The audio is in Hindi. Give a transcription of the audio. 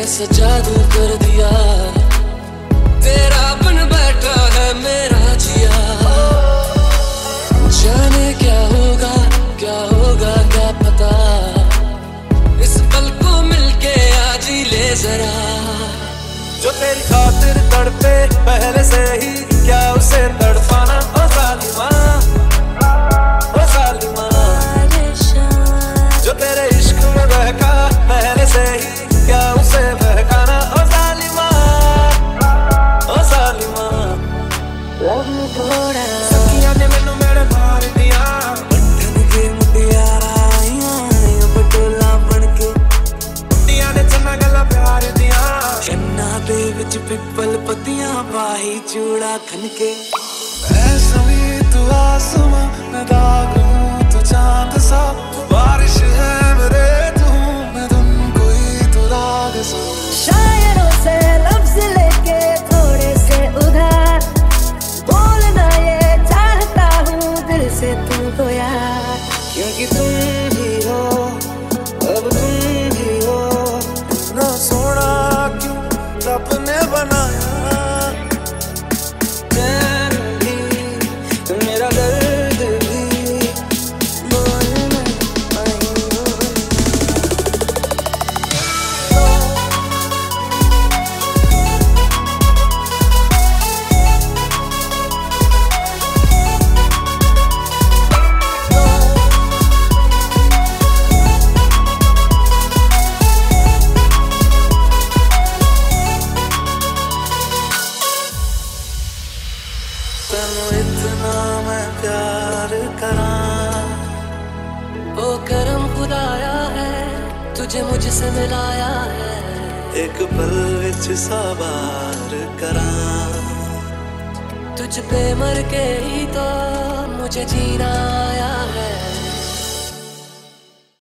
ऐसा जादू कर दिया। तेरा बन बैठा है मेरा जिया। जाने क्या होगा क्या होगा, क्या पता। इस पल को मिलके आज ही ले जरा। जो तेरी खातिर तड़पे, पहले से ही क्या ਥੋੜਾ ਸੱਚੀਆਂ ਨੇ ਮੈਨੂੰ ਮੇਰੇ ਮਾਰ ਦਿਆ। ਬੰਦਨ ਕੇ ਮੁੰਡਿਆ ਆਈਆਂ ਪਟੋਲਾ ਬਣ ਕੇ। ਮੁੰਡਿਆਂ ਨੇ ਚੰਨਾ ਗੱਲਾਂ ਪਿਆਰ ਦੀਆਂ। ਚੰਨਾ ਦੇ ਵਿੱਚ ਪਿੱਪਲ ਪੱਤੀਆਂ ਬਾਹੀ ਚੂੜਾ ਖਨ ਕੇ। ਐਸਾ ਵੀ ਤੂੰ ਆਸਮਾਂ ਨਾ ਦਾਗ ਨੂੰ तुमको क्योंकि तुम तेनू इतना मैं प्यार करा। ओ करम खुदाया है, तुझे मुझसे मिलाया है। एक पल विच सवार करा। तुझ पे मर के ही तो मुझे जीना